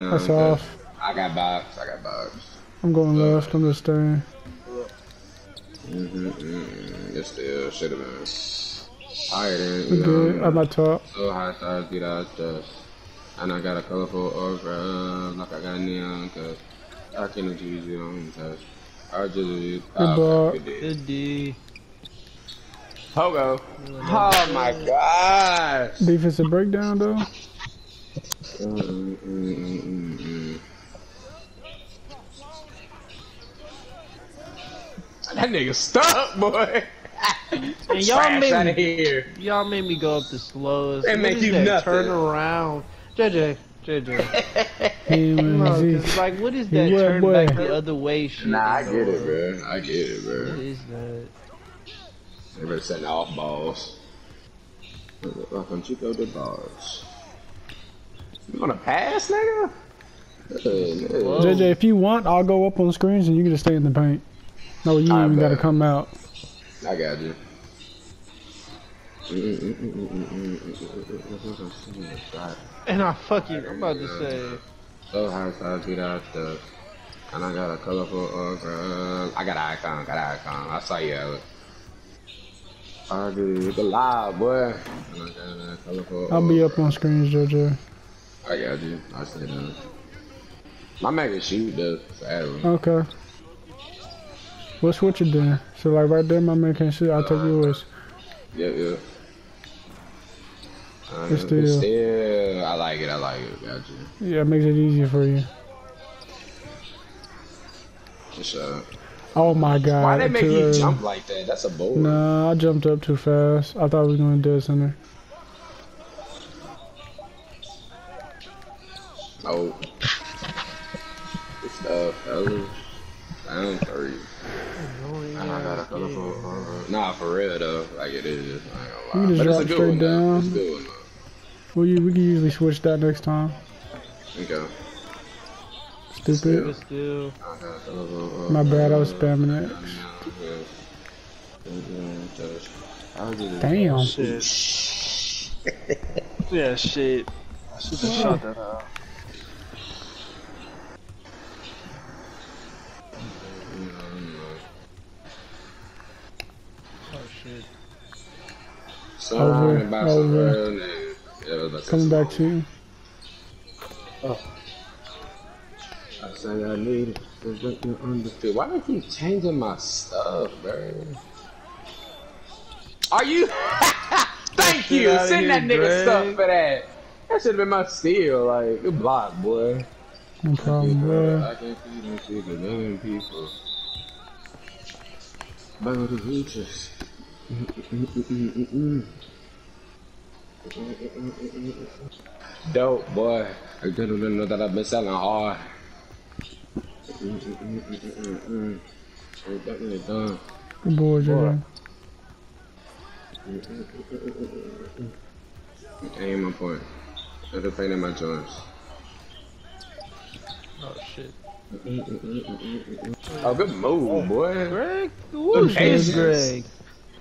That's off. I got box. I got box. I'm going left. I'm just staying. Mm-hmm, mm-hmm. It still should have been higher than We good. know, I'm at top. So high stars get out dust. And I got a colorful aura, like I got neon, cause I can't choose you on touch. I just use block. Good D. Pogo. Oh my gosh. Defensive breakdown though. Mm, mm, mm, mm, mm. That nigga stuck, boy. And y'all Trash made me, here. y'all made me go up the slowest. They What make you that? nothing. Turn around. JJ, JJ. He No, was cause like, what is that what, turn boy? back the other way shit? Nah, I get it, bro. I get it, What bro. is that? They better send off balls. Welcome Chico the bars. You wanna pass, nigga? Hey. Whoa. JJ, if you want, I'll go up on screens and you can just stay in the paint. No, you I ain't even gotta come out. I got you. And I fucking, I'm about to say, So high size beat out the and I got a colorful uh, aura. I got an icon, got an icon. I saw you Alex. I do look alive, boy. And I got a colorful I'll be uh, up on screens, JJ. I got you. I stay down. My man can shoot though. Okay. We'll switch it then. So like right there, my man can shoot. I'll take yours. Yep, yep. Uh, It's still- still, I like it. I like it. Got you. Yeah, it makes it easier for you. For sure. Oh my god. Why they make you early. jump like that? That's a bold. Nah, I jumped up too fast. I thought we was going to dead center. It is. I ain't gonna lie. can just But drop straight down. It's a good one. Though. Well, you, we can usually switch that next time. Okay. Stupid. but still, I got a colorful. Uh, My bad, I was spamming it. I'll. Damn. shit. yeah, shit. I should have shot that out. Oh shit. Surrounded by some over. real niggas. Yeah, about Coming back to you. Oh. I say I need it. What you understood. Why do you keep changing my stuff, bro? Are you? Thank you. Send that nigga Greg. stuff for that. That should have been my steal. Like, good block, boy. No problem, bro. I can't see them shit, a million people. Back with the features. Dope, boy. I didn't know that I've been selling hard. Definitely done. Good boy, JJ. Ain't my point. I'm just playing my joints. Oh shit. Oh, good move, boy. Greg? Who is this Greg?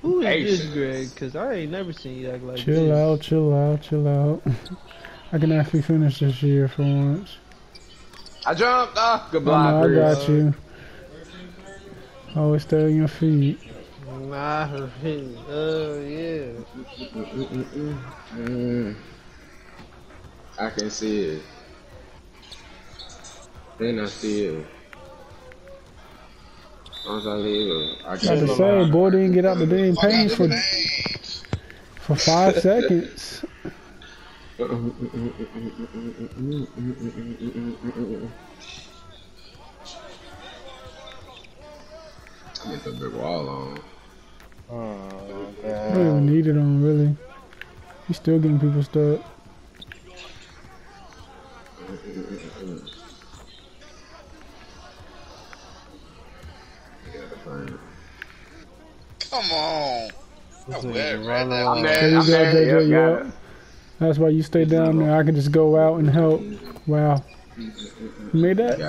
Who is Patience. this Greg? Cause I ain't never seen you act like Chill this. out, chill out, chill out. I can actually finish this year for once. I jumped. Ah, good I block. know, I got you. Always stay on your feet. Nah, her hitting. Oh yeah. Mm. I can see it. Then I see it. Once I leave it, I Got to say, boy didn't get out the damn paint for for five seconds. Get the big wall on. Oh, I don't even need it on really. He's still getting people stuck. Come on. I'm right. I'm There there. I'm go. JJ. Yep, Yep. That's why you stay down there. I can just go out and help. Wow. You made that?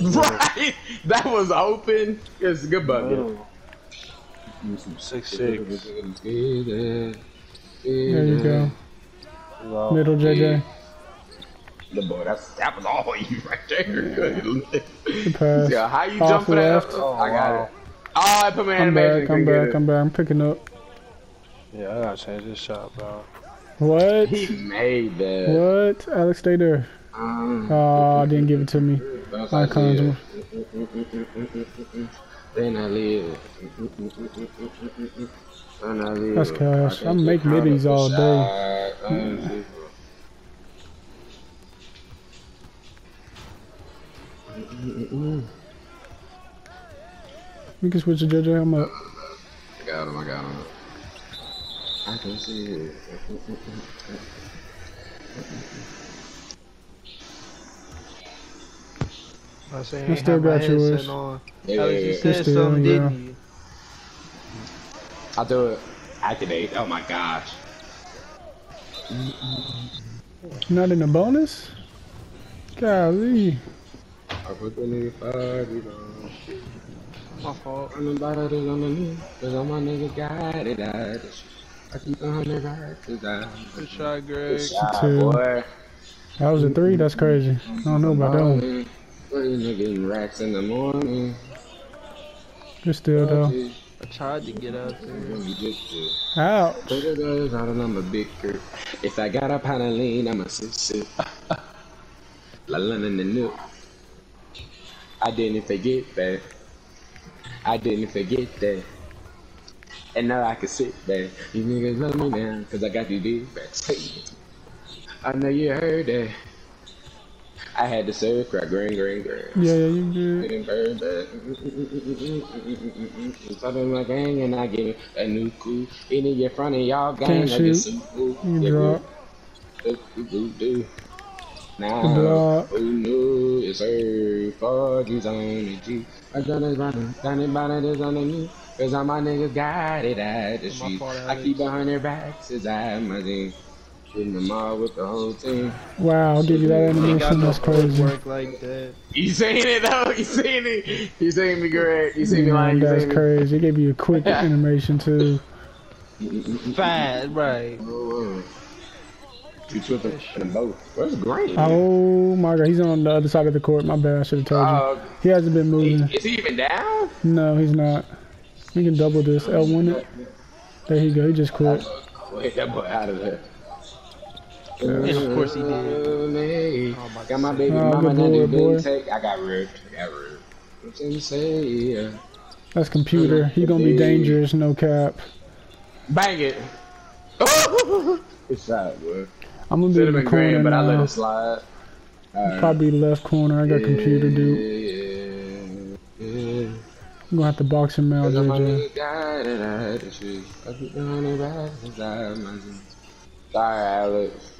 Right. That was open. It's a good bucket. Oh. Six six. There you go. Middle JJ. The boy, that's that was all you right there. Good. Good pass. Yeah, how you Off jump for that? left. I got it. Oh, I put my I'm animation. back. I'm couldn't get back. it. I'm back. I'm picking up. Yeah, I gotta change this shot, bro. What? He made that. What? Alex, stay there. Um, Oh, didn't give it to me. I how I can't Then I live. Then I live. That's cash. I I make middies all day. Shot. We can switch to JJ. I'm up. I got him. I got him. I can see it. I say, I still got yours. headset on. Yeah, Alex, yeah, you yeah. said Still, something, yeah. didn't you? I'll do it. Activate. Oh my gosh. Not in the bonus? Golly. I put the new party on. My fault. I'm about to on the new. Cause all my niggas got it. I I keep a hundred racks. Good shot, Greg. Two. boy. That was a three? That's crazy. I don't know about that one. Putting niggas racks in the morning. Good still, though. I tried to get out there. Ouch. Put it goes out and I'm a bigger. If I got a pound of lean, I'm a six six. La la la la la. I didn't forget that. I didn't forget that. And now I can sit back. You niggas love me now, cause I got these big backs. I know you heard that. I had to serve crack green, green, green. Yeah, yeah, you good. Getting burned back. Something like gang and I get a new cool. In your front of y'all gang, Can't I get some cool. You drop. do, do, do, Now, block. Uh, who knew it's her for on the G. I done it running, done it by this on the knee. Cause all my niggas got it at the street. I keep a hundred racks as I my team. Hitting them all with the whole team. Wow, I'll give you that animation. no That's crazy. work like that. You seen it though? You seen it? You seen me, Greg? You seen me Man, lying? That's seen crazy. It gave you a quick animation, too. Fat, right. Oh, You took them them both. Where's Green? Oh, my God. He's on the other side of the court. My bad. I should have told you. Uh, He hasn't been moving. is he even down? No, he's not. We can double this. L1 it. There he go. He just quit. Wait, that boy out of there. And of course he did. Oh my Got my baby Oh, mama good that boy, didn't boy. take. I got ripped. I got ripped. What you? Yeah. That's computer. He gonna be dangerous. No cap. Bang it. Good shot, boy. I'm gonna be Should in the corner but I let it slide. Alright. Probably left corner. I got computer, dude. Yeah, yeah. I'm gonna have to box him out, Cause I'm a JJ. nigga guy that I had to shoot. I keep the hundred racks inside my jeans. Sorry, Alex.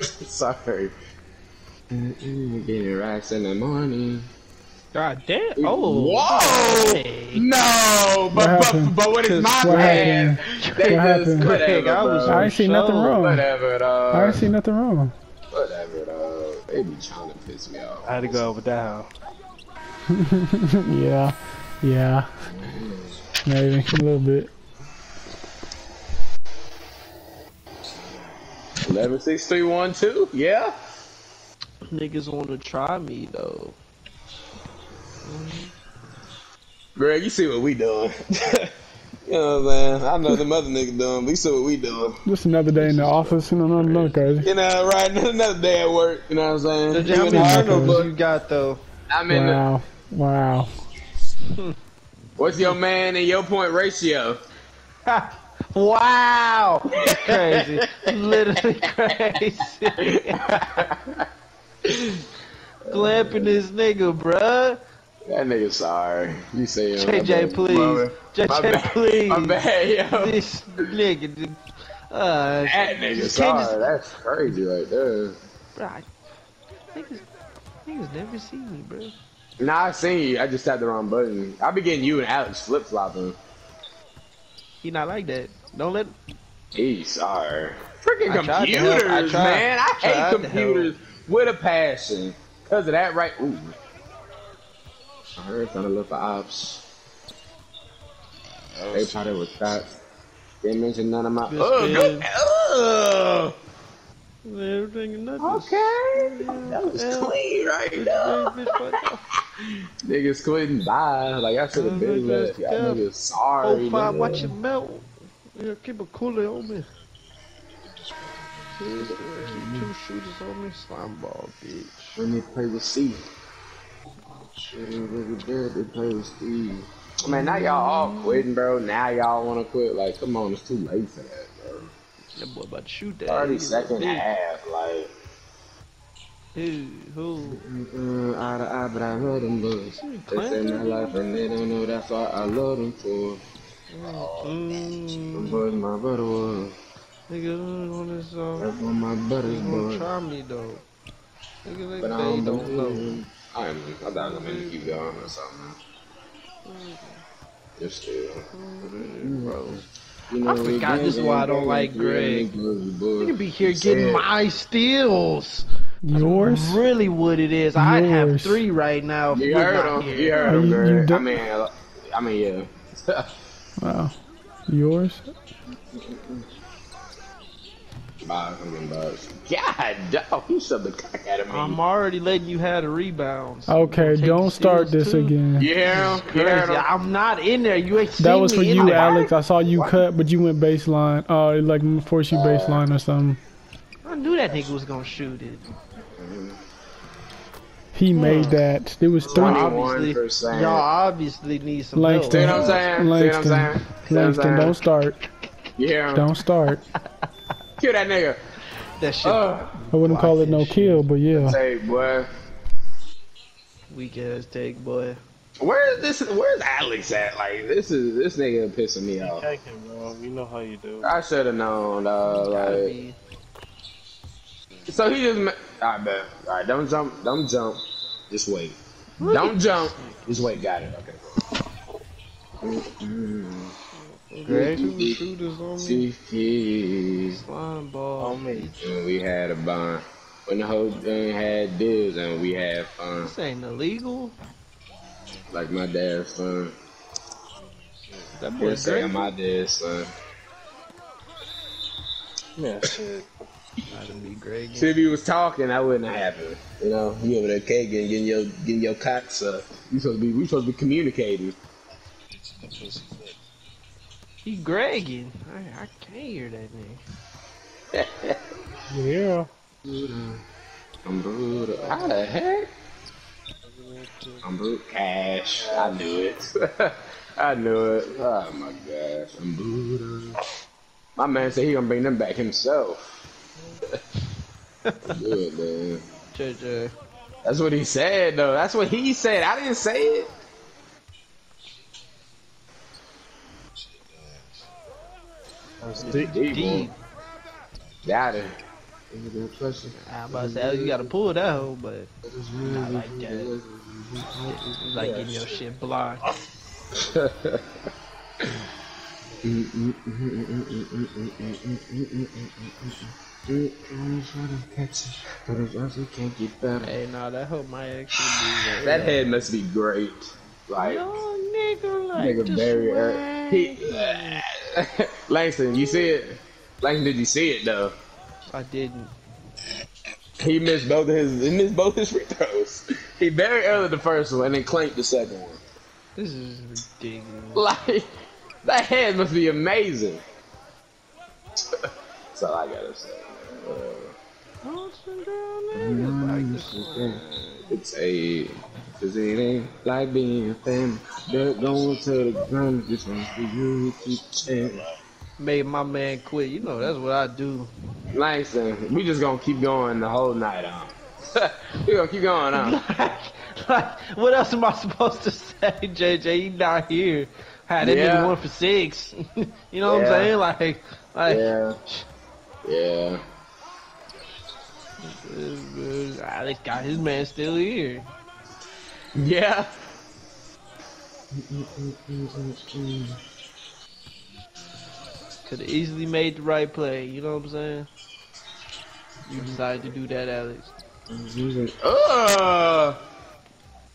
Sorry. Getting racks in the morning. God damn. Oh. Whoa! Hey. No, but happened? but, but what is my What man? They What just happened? whatever, Greg, I was bro. I ain't see nothing wrong. Whatever, dog. I ain't see nothing wrong. Whatever, dog. They be trying to piss me off. I had to go over down. Yeah. Yeah. Maybe a little bit. Eleven six three one two. Yeah. Niggas want to try me though. Greg, you see what we doing? you know what I'm saying? I know the mother nigga doing, but you see what we doing. Just another day in the office. You know, nothing, nothing crazy. You know, right? Another day at work. You know what I'm saying? JJ, how You many know, turnovers you got though? I'm in the. Wow. Wow. What's your man and your point ratio? wow! crazy. Literally crazy. Clamping this nigga, bruh. That nigga sorry. You say him. JJ, please. My JJ, bad. please. My bad, yo. This nigga. dude. Uh, That nigga sorry. just- That's crazy right there. Bruh, I- niggas, niggas never see me, bro. Nah, I seen you. I just tapped the wrong button. I be getting you and Alex flip flopping. He not like that. Don't let. He's sorry. Freaking I tried. I computers, man. I tried hate computers with a passion. Cause of that, right? Ooh. I heard trying to look for ops. They probably was cops. Didn't mention none of my. This Ugh, man- go, ugh. Everything and nothing. Okay. That was Yeah. clean right now. Bitch, bitch. Niggas couldn't buy. Like I should have been Uh, left. Y'all yeah. niggas sorry. Oh, five, nigga. watch it melt. Yeah, keep a cooler on me. Keep two shooters on me. Slime ball, bitch. When they play with Steve. Shit, nigga dead, they play with Steve. Man, now y'all all quitting, bro. Now y'all want to quit. Like, come on, it's too late for that, bro. That boy about to shoot that. 30 He's a second half, like. Who? Who? Uh, eye to eye, but I heard them buzz. They say my life and they don't know that's all I love them for. Them Mm, boys my brother was. nigga, on this song. That's what my brother's boy. try me though. Nigga, they, But I they don't don't know. Know. I am. I thought I was meant to keep going or something. Just still. Bro. You know, I forgot this is why I don't like Greg. You can be here getting my steals. Yours? Really, what it is? I'd have three right now. If You we're heard not him. here. You heard him, you- you Greg. I mean, I mean, yeah. Wow. Yours? Bye, I'm getting buzzed. God, dog, he shoved the cock out of me. I'm already letting you have the rebounds. Okay, Take don't start this too? again. Yeah, hear him? Crazy. I'm not in there. You ain't That was for me you, there. Alex. I saw you cut, but you went baseline. Uh, like force you baseline or something. I knew that nigga was gonna shoot it. He made that. There was three. Obviously, y'all obviously need some Langston. See help. what I'm saying? See what I'm Langston. saying? See what I'm Langston, saying? don't start. Yeah. Don't start. Kill that nigga. That shit Uh, I wouldn't call it no kill, but yeah. say, boy. weak ass take, boy. Where is this? Where's Alex at? Like, this is this nigga pissing me off. Taking, bro. You know how you do. I should have known, dog. Gotta Like, be. so he just. ma- I bet. All right, don't jump. Don't jump. Just wait. Don't jump. Just wait. Got it. Okay. Greg, two shooters on me. See, Slime ball. On me. and we had a bond. When the whole thing had deals and we had fun, This ain't illegal. like my dad's son. That boy You're saying Greg. my dad's son. Yeah, shit. Gotta be Greg. See, if he was talking, that wouldn't have happened. You know, you over there caking, getting your getting your cock sucked. You supposed to be we supposed to be communicating. He Gregging. I, I can't hear that nigga. Yeah. I'm brutal. How the heck? I'm brutal. Cash. I knew it. I knew it. Oh my gosh. I'm brutal. My man said he gonna bring them back himself. Good man. JJ. That's what he said though. That's what he said. I didn't say it. That's deep. Deep. Got it. Good. I'm about to say, you gotta pull that hoe, but not like that. It's like getting your shit blocked. Can't. Hey, nah, that hoe might actually be That head must be great. Like, Young nigga like nigga the very swag. early. He, Langston, you see it? Langston, did you see it though? I didn't. He missed both of his. He missed both his free throws. He very early the first one and then clanked the second one. This is ridiculous. Like that head must be amazing. That's all I gotta say. Uh, Boston girl, nigga, like the swag. It's a, cause it ain't like being family. They're going to the ground, just wants for you to keep standing. Made my man quit. You know that's what I do. Langston, we just gonna keep going the whole night on. we gonna keep going on. like, like, what else am I supposed to say, JJ? He not here. Had that Yeah. nigga one for six. you know what I'm saying? Like, like, Yeah. Yeah. Alex got his man still here. Yeah. Could have easily made the right play. You know what I'm saying? You decided to do that, Alex. Ugh.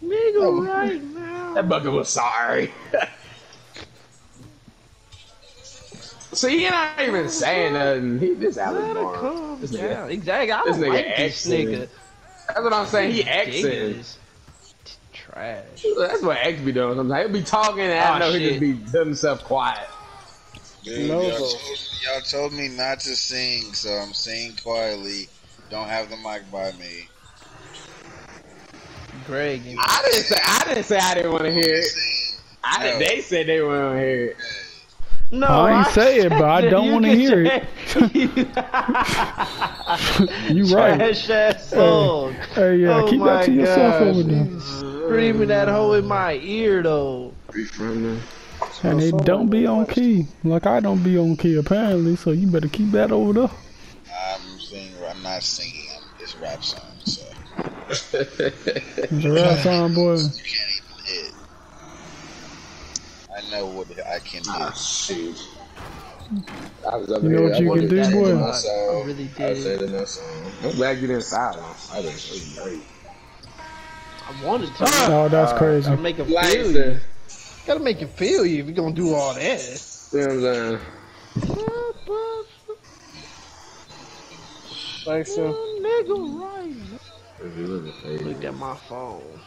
Nigga, Oh. right now. That bucket was sorry. See, he not even saying nothing. He just Alex Let her Barnes. calm This nigga- down. Exactly. I this nigga like this nigga. That's what I'm saying. He Xing. Ridiculous. Trash. That's what X be doing sometimes. He'll be talking and I Oh, know he shit. just be to himself quiet. Dude, No, y'all, told, y'all told me not to sing, so I'm singing quietly. Don't have the mic by me. Greg. I didn't say I didn't say I didn't want to hear it. I No. they said they want to hear it. No, I ain't say it, but I don't wanna hear it. You right. Trash ass song. Hey, yeah, oh keep that to yourself over there. You Screaming that hoe in my ear though. Be. And it don't be on key. Like I don't be on key apparently, so you better keep that over there. I'm singing. I'm not singing. I'm, it's rap song, so It's a rap song, boy. you can't even hit. I know what I can do. Ah, shoot. I was up You know here. what you wanted can do, boy? I really did. said in that song. I'm glad you didn't silence. I didn't say great. I wanted to. Oh, that's crazy. Gotta make him feel Like, you. uh, Gotta make him feel you if you're gonna do all that. you know what I'm saying? Thanks, sir. Nigga, right. If you look at it, Look at my phone.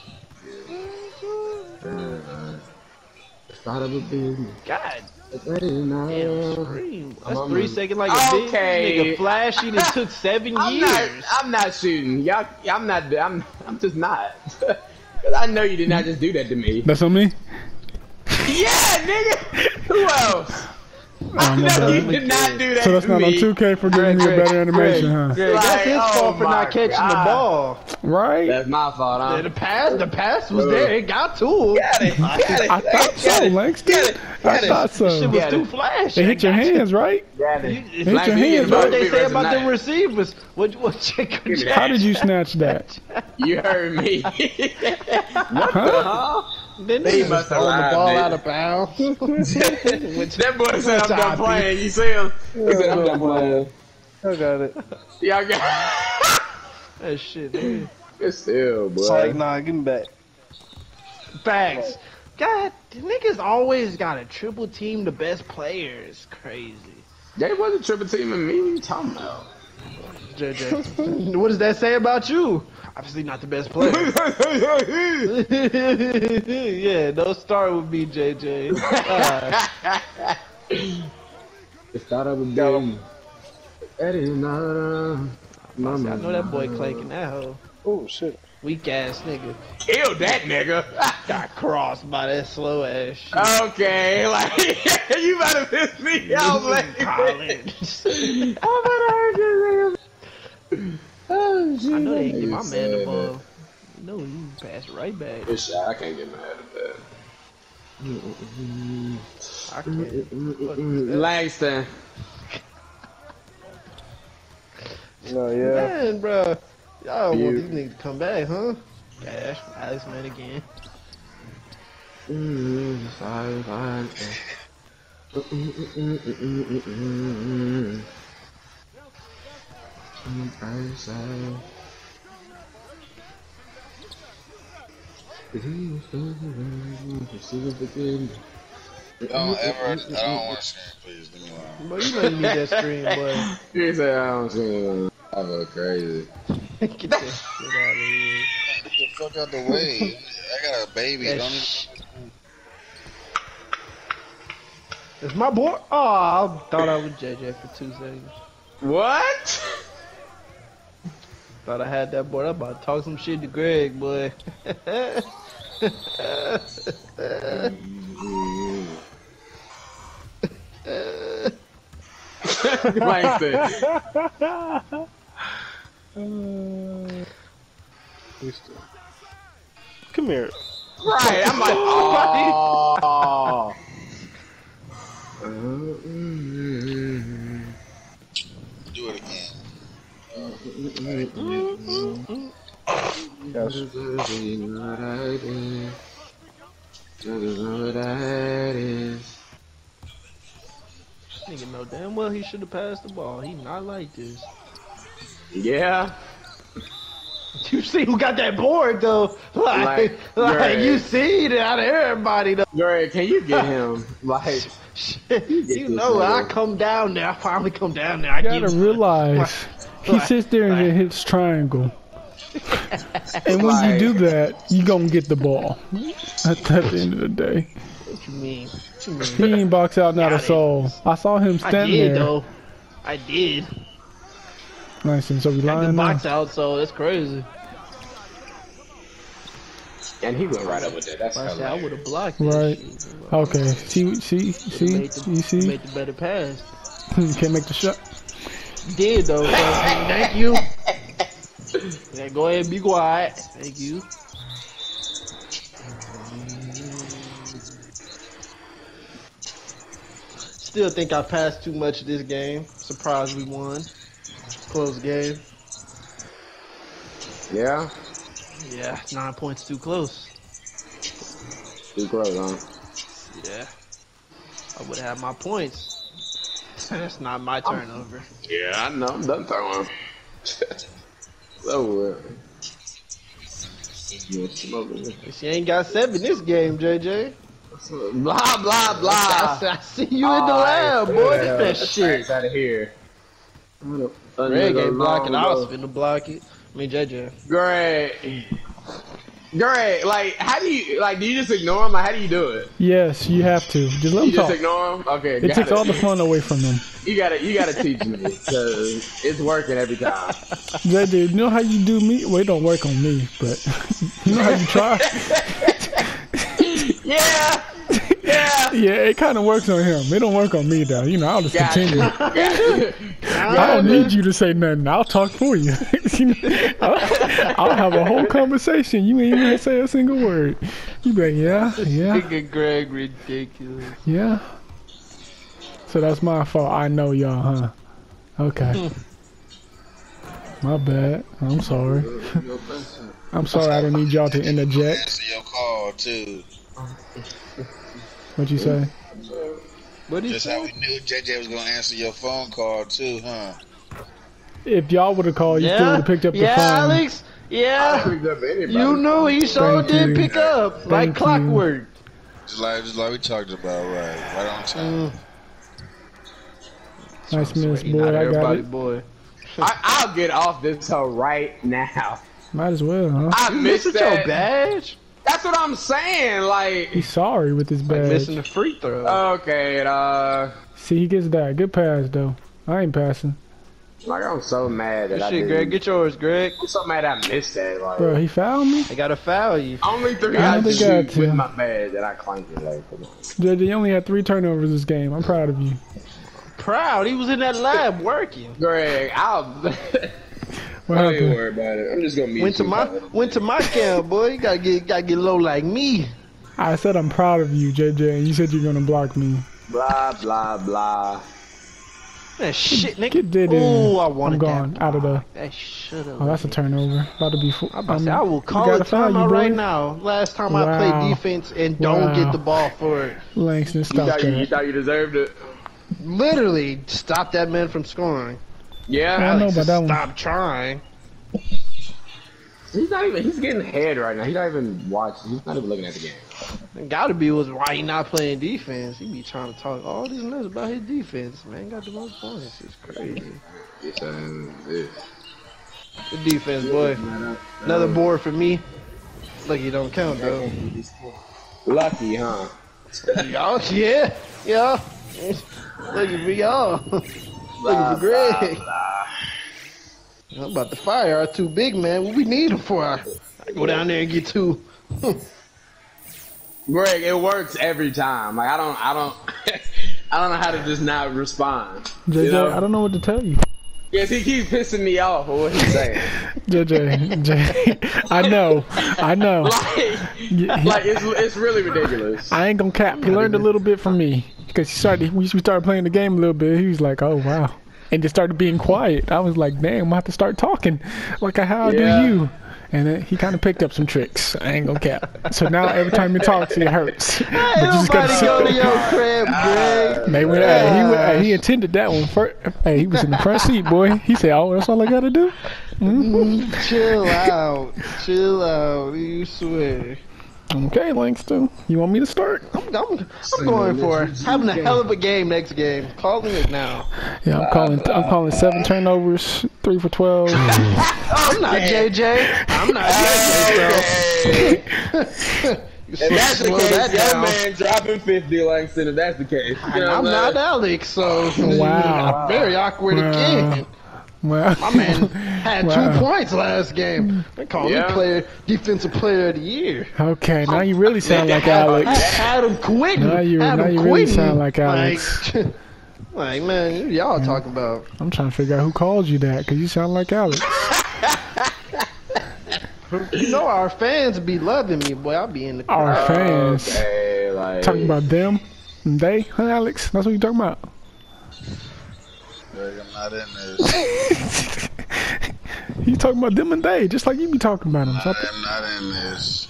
uh, Start of a business. God That is not- damn, scream. That's I'm three seconds like a bitch. Okay. Nigga, flashy that took seven I'm years. not. I'm not shooting. Y'all. I'm not. I'm. I'm just not. Cause I know you did not just do that to me. That's on me? Yeah, nigga. Who else? Oh, I know you did not do that So that's not on 2K for giving me a better animation, huh? Greg, that's Like, his oh fault for not oh catching God. the ball. Right? That's my fault. Yeah, Huh? the pass, the pass was there. It got to him. Got it. Got it. I thought so, Langston. I thought Shit so. was too it. flashy. It hit your hands, right? Got it. Hit your hands, get What they say about the receivers? What what check Give me that. How did you snatch that? You heard me. Huh? huh? Then He they must must have throwing the ball man. out of bounds. that boy said I'm done Toppy. playing. You see him? He said I'm done playing. I got it. Y'all got. it. that shit, man. It's still, boy. It's like, nah, give me back. Facts. God, the niggas always got to triple team the best players. Crazy. They wasn't triple teaming me. What you talking about? JJ, what does that say about you? Obviously not the best player. yeah, don't start with me, JJ. Alright. It's thought of a game. That is not. uh, I know that boy clanking that hoe. Oh, shit. Weak ass nigga. Kill that nigga. Got crossed by that slow ass shit. okay, like you about to piss me off, like. College. I'm gonna hurt this nigga. Oh, shit. I know they ain't get my man the ball. No, you pass it right back. It's shy. I can't get mad at that. I can't. Langston. No, yeah. Man, bro. Y'all want these niggas to come back, huh? Cash, Alex man again. Mm, fine, fine. Mm, mm, mm, mm, mm, mm, mm. On the bright side. Don't ever. I don't want to scream, please. Leave me alone. Bro, you know you need that screen, boy. You say I don't see I go crazy. Get that shit out of here. Get the fuck out the way. I got a baby. That Don't even. sh- It's my boy. Oh, I thought I was JJ for two seconds. What? Thought I had that boy. I'm about to talk some shit to Greg, boy. Langston. Come here. Right, I'm like, oh. Do it again. Yes. Nigga know damn well he should have passed the ball. He not like this. Yeah. You see who got that board though? Like, Like, like, right. you see it out of everybody though. Greg, can you get him? Like, Shit, you know, I come down there. I finally come down there. I You get gotta him. realize he sits there and like- hits triangle. And when you do that, you gonna get the ball. At, at the end of the day, What you mean? What you mean? he ain't box out not a Got soul. I saw him I stand did there. though. I did. Nice and so we Had the lying now. box out, so that's crazy. and he went right up with that. That's I said I would have blocked that Right. Okay. See, see, see, Made the, you see. made the better pass. You can't make the shot. Did though. So, thank you. Yeah, go ahead be quiet. Thank you. Still think I passed too much of this game. Surprised we won. Close game. Yeah, Yeah, nine points too close. too close, huh? Yeah. I would have my points. That's not my turnover. Yeah, I know. I'm done throwing. so, uh, you smoking it. She ain't got seven this game, JJ. Blah blah I, blah. I see you in the lab, boy. This that shit. out of here. Greg ain't blocking. I was finna block it. I mean, JJ. Greg. Greg, like, how do you like? Do you just ignore him? Like, how do you do it? Yes, you have to. Just let You him just talk. ignore him? Okay, It takes all the fun away from them. You gotta, you gotta teach me because it's working every time. JJ, you know how you do me? Well, it don't work on me, but you know how you try? Yeah, yeah. Yeah, it kind of works on him. It don't work on me, though. You know, I'll just Gotcha. continue. Gotcha. I don't need you to say nothing. I'll talk for you. You I'll, I'll have a whole conversation. You ain't even say a single word. You be like, yeah, yeah, Nigga Greg ridiculous. yeah. So that's my fault. I know y'all, huh? Okay. My bad. I'm sorry. I'm sorry. I don't need y'all to interject. Answer your call too. What'd you say? What he Just how we knew JJ was gonna answer your phone call too, huh? If y'all would have called, you still would have picked up the yeah, phone. Alex. Yeah, Picked up you knew he sure Thank did you. pick up like you. clockwork. Just like just like we talked about, right? Right on time. Mm. Nice miss, boy. I got it. boy. I, I'll get off this hoe right now. Might as well, huh? I You missed missing your badge? That's what I'm saying. Like, He's sorry with his Like badge. missing the free throw. okay, uh, See, he gets that. Good pass, though. I ain't passing. like I'm so mad that Good I shit, didn't. Greg. Get yours, Greg. I'm so mad I missed that. Like, Bro, he fouled me? They gotta foul you. only three I I don't shoot think I had to. with my bad that I claimed it. Like, come on. JJ, you only had three turnovers this game. I'm proud of you. Proud. He was in that lab working. Greg, I'll. What Don't even worry about it. I'm just gonna meet Went to my went to my camp, boy. You gotta get gotta get low like me. I said I'm proud of you, JJ, and you said you're gonna block me. Blah blah blah. That shit, nigga. Get that in. Ooh, I wanted I'm gone. that. Out of the. That should have. Oh, that's a turnover. About to be. Full, I'm about to say, I will call a timeout right now. Last time I Wow. played defense and don't Wow. get the ball for it. Langston, You stop thought you, you thought you deserved it. Literally stop that man from scoring. Yeah. I know Alex, about that one. Stop trying. He's not even. He's getting head right now. He's not even watching. He's not even looking at the game. It gotta be was why he not playing defense. He be trying to talk all this mess about his defense. Man, got the most points. It's crazy. It's, uh, it's, The defense, boy. Another board for me. Lucky don't count though. lucky, huh? Y'all, yeah, yeah. Look at me, y'all. Look at Greg. I'm about to fire our two big man. What we need him for? I go down there and get two. Greg, it works every time. Like I don't, I don't, I don't know how to just not respond. JJ, You know? I don't know what to tell you. Yes, he keeps pissing me off for what he's saying. JJ, J, I know, I know. like, like it's it's really ridiculous. I ain't gonna cap. He learned a little bit from me because he started. We we started playing the game a little bit. He was like, "Oh wow," and just started being quiet. I was like, "Damn, I'm gonna have to start talking like how Yeah. do you?" And he kind of picked up some tricks. I ain't gonna cap. So now every time he talks, it hurts. But you just gotta sit go to your crib, Greg. They went, hey, he, went, hey, he intended that one first. Hey, he was in the front seat, boy. He said, "Oh, that's all I gotta do." Mm-hmm. Mm-hmm. Chill out. Chill out. You swear. Okay, Langston, you want me to start? I'm, I'm, I'm going for having a hell of a game next game. Calling it now. Yeah, I'm calling. I'm calling seven turnovers, three for twelve. I'm not JJ. I'm not JJ, bro. You If that's the slow case, that your man dropping 50 Langston, if that's the case. You know I'm what not saying? Alex, so Wow. very awkward Wow. again. Well, My man had Wow. two points last game. They called Yeah. me player, defensive player of the year. okay, now you really sound like Had, Alex. had him quitting. Now you- had now you really sound like Alex. Like, like, man, y'all talking about? I'm trying to figure out who called you that because you sound like Alex. You know our fans be loving me, boy. I'll be in the car. Our fans Okay, like. talking about them, and they, huh, Alex? That's what you talking about. Greg, I'm not in this. You talking about them and they, just like you be talking about them. So I I am not in this.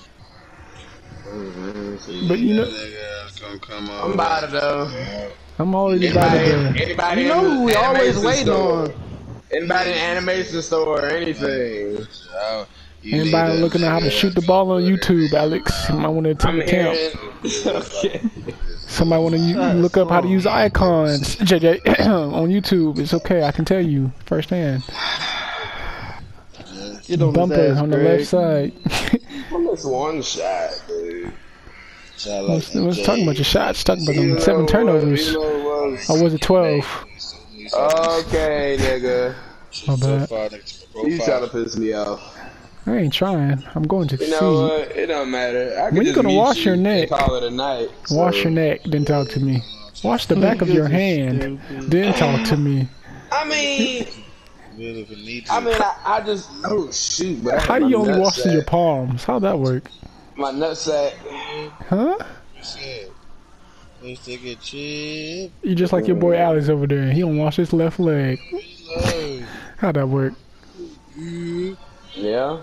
but you know, Nigga, gonna come I'm about it though. I'm already about it. there. anybody You know who we always animation waiting on? Anybody in animation store or anything? You Anybody looking at how to shoot the ball on YouTube, Alex? You might want to attend I'm the camp. okay. Somebody want to look up how to use icons, JJ, on YouTube. It's okay, I can tell you firsthand. Get on Bumper his ass, on the Greg. left side. I missed one shot, dude. Shout out Let's, let's MJ. talking about your shots. Talking about them seven know turnovers. you know what? Or was it twelve? Okay, nigga. My bad. Profile, nigga, You profile. trying to piss me off. I ain't trying. I'm going to You know see. what? It don't matter. I When you gonna wash you your neck? Call it a night. Wash your neck, then talk to me. Wash the back of your hand, then talk to me. I mean, Really, if you need to. I mean, I, I just oh shoot, but How do you only wash your palms? How'd that work? My nutsack. Huh? Let's take a chip. You just like your boy Alex over there. He don't wash his left leg. How'd that work? Yeah.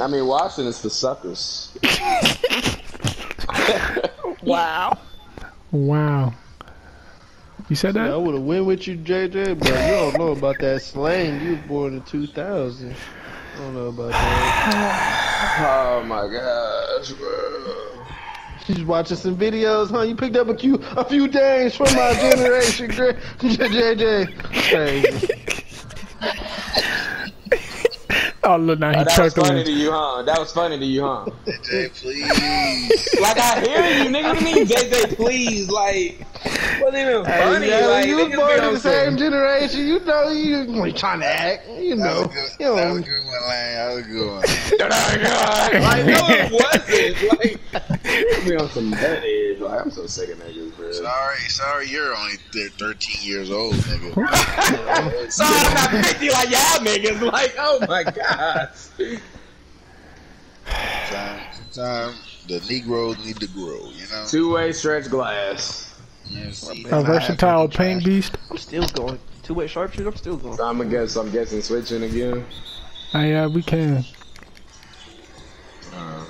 I mean, washing is for suckers. Wow. Wow. You said that? I would have went with you, JJ, but you don't know about that slang. You was born in 2000. I don't know about that. Oh my gosh, bro. You just watching some videos, huh? You picked up a few, a few things from my generation, Greg. JJ. Crazy. Oh, look, now he Oh, that was funny to you, huh? That was funny to you, huh? JJ, please. Like I hear you, nigga. What do you mean, JJ? Please, like, wasn't even funny. Hey, yeah, like, you was born in the same some- generation. You know, you like trying to act. You That know, was a good, you that was a know. good one, Lane. That was a good one. like, no, it wasn't. Like, you be on some dead edge. Like, I'm so sick of niggas, bro. Sorry, sorry, you're only th- 13 years old, nigga. Sorry, I'm not 50 like y'all niggas. Like, oh my god. Sometimes, sometimes the Negroes need to grow, you know? Two-way stretch glass. Yeah, see, A I versatile have to paint beast. I'm still going. Two way sharpshooter. I'm still going. I'm gonna guess. I'm guessing switching again. Oh, yeah, we can. Yeah,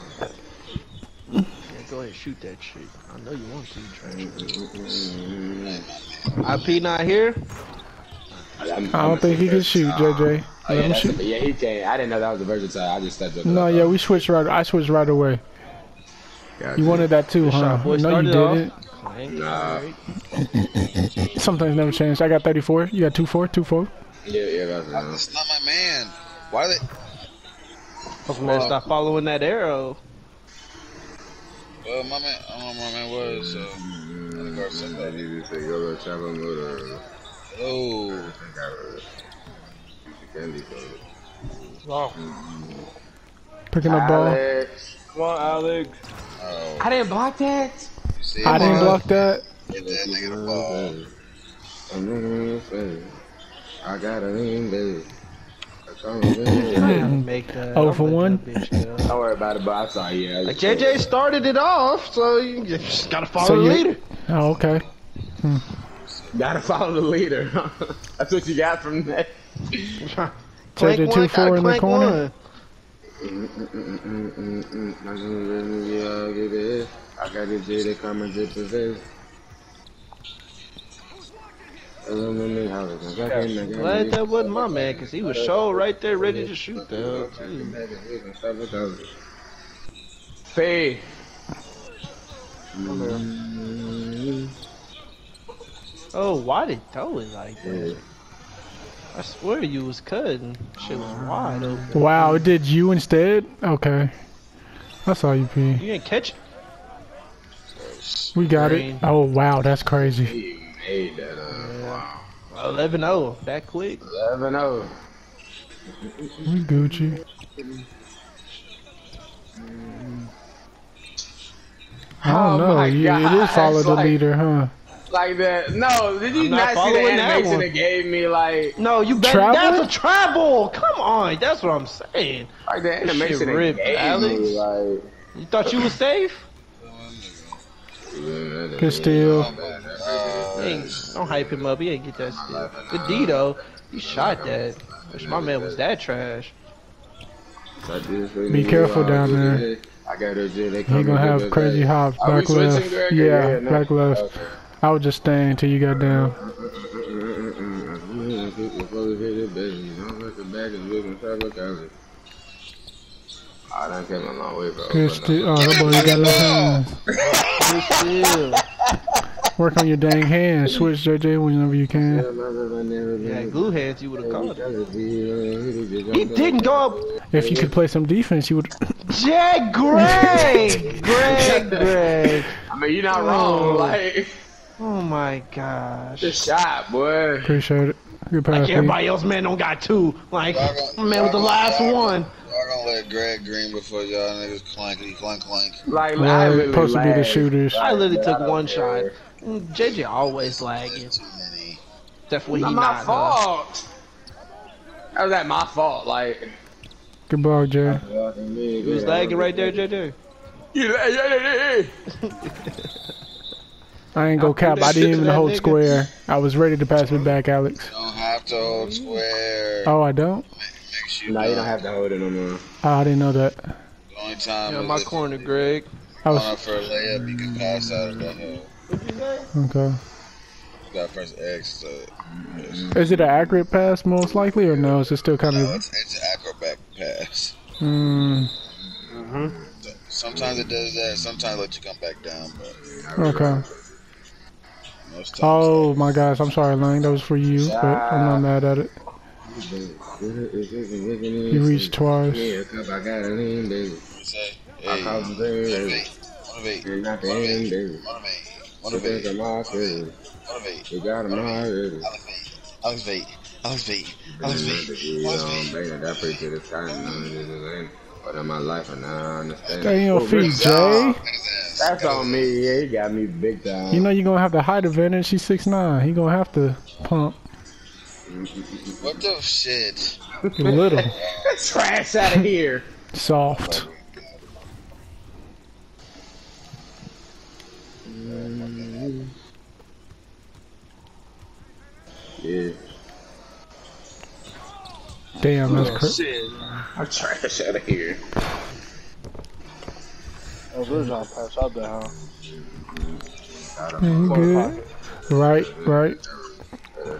go ahead, shoot that shit. I know you want to, trash. IP not here. I'm, I don't think he can shoot, JJ. Oh, yeah, shoot. a, yeah, he can. I didn't know that was a versatile. I just stepped up. No, yeah, we switched right. I switched right away. You wanted that too, huh? shot. No, you Started off. Oh, didn't. Nah. Some things never changed. I got 34. You got 2 4, 2 4. Yeah, yeah, that's. That's not my man. Why they? Hope man stop following that arrow. Well, my man, I don't know what my man was. Uh, I'm gonna go with somebody. Oh, Picking up ball. Alex. Come on, Alex. oh. I didn't block that. I didn't man, block that. Get that nigga the ball. I got a ring, baby. Oh, make oh, that. Oh, I'll for one? bitch. Don't worry about it, but I saw you. Like JJ started it off, so you just gotta follow So the you- leader. Oh, okay. Hmm. Gotta follow the leader. That's what you got from that. JJ one, two four gotta in the clank corner. one. I got the J that come and get the face. I'm glad that wasn't my man, cause he was show right there, ready to shoot too. Pay. Oh, why did throw it like that? I swear you was cutting. Shit was wide open. Wow, it did you instead? Okay. I saw you, P. You didn't catch it. We got Green. it. Oh, wow, that's crazy. He made that uh, up. Wow. 11 0. That quick. 11 0. We Gucci. I don't Oh know. my You, it God, is follow it's the like- leader, huh? Like that. No, did you I'm not not, see the following that animation that gave me like No, you better. Travel? That's a travel. Come on. That's what I'm saying. like the animation that ripped, gave Alex. me like You thought you was safe? Good steal. He ain't, don't hype him up. He ain't get that still. Good D though. You shot that. Wish my man was that trash. Be careful down there. I got a J that He come gonna have crazy face. hops. Are Back left. Yeah, no. back left. I was just staying until you got down. I done came a long way, bro. Good but Oh, that boy got left hands. Good steal. Work on your dang hands. Switch JJ whenever you can. Yeah, glue hands. You would have called it. He He didn't go up. If you could play some defense, you would. Jack Greg. Greg. Greg. I mean, you're not wrong. Oh. Like, Oh my gosh. the shot, boy. Appreciate it. Good pass. Like everybody else, man, don't got two. Like, my man was the last one. Y'all gonna let Greg Green before y'all niggas clankety clank clank. Like, I Right, literally supposed to be the lagged. shooters. I literally took don't one care. shot. Mm, JJ always lagging. Too many. That's what he Not not. my huh? fault. That was at my fault. Like, Good ball, Jay. He was lagging right there, JJ. You, yeah, yeah, yeah, yeah. I ain't go cap. I didn't even hold nigga. square. I was ready to pass it back, Alex. Don't have to hold square. Oh, I don't. Makes you No, you don't have to hold it no more. Oh, I didn't know that. The only time Yeah, my corner, Greg. I you was for a layup, you can pass out of the hole. Okay. You got press X to. Is it an accurate pass most likely, or no? Is it still kind No, of? it's, it's an acrobat pass. Mm, Sometimes it does that. Sometimes it lets you come back down, but okay. most times. Oh my gosh, I'm sorry, Lang. That was for you, but I'm not mad at it. You reached twice. Yeah, 'cause I got a lean, baby. You say, I hey, call them baby. motivate, motivate, And not the end, baby. motivate, Because motivate, I'm all crazy. motivate, You got them already. elevate, elevate, elevate, You elevate, know, elevate. baby, that pretty to the time. None of this is in. But in my life, and now I understand. Stay on your feet. Jay. That's on me. Yeah, he got me big time. You know you're gonna have to hide the height advantage. He's six nine. He gonna have to pump What the shit? little trash out of here. soft. Yeah. Damn, that's Oh, crazy. shit. I'm trash out of here. Oh, those on pass out there, huh? You good? Right, right.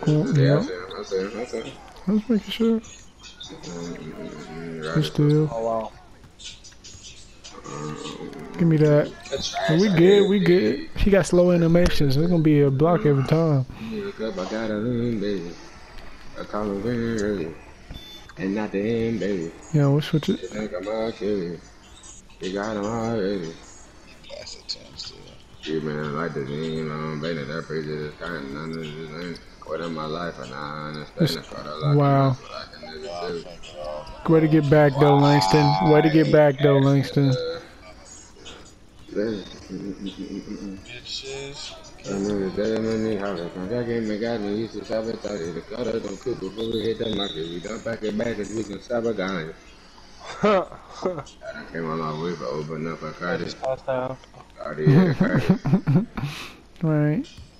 Cool, Yeah, I yeah. see him. I see him. I see him. I was making sure. Mm, Good right. still. Oh, wow. Give me that. That's We good, we good. He got slow animations. It's gonna be a block every time. I got a lean, baby. I call him very. And not the end, baby. Yeah, we'll switch it. You think I'm out here. You got him already. Pass it to him still. Yeah, man, like the dream, um, baby, that pretty to the kind. None of this ain't what in my life, and I understand it. But I like Wow. it, but I can. Way to get back though, Langston. Way to get back though, Langston. Bitches. Remember the day when they have it. That game me got me used to sabotage it. The cutter don't cook before we hit the market. We don't pack it back and we can sabotage it. I came a long way for opening up a credit. Just pass down. Cardi, yeah, credit. Right.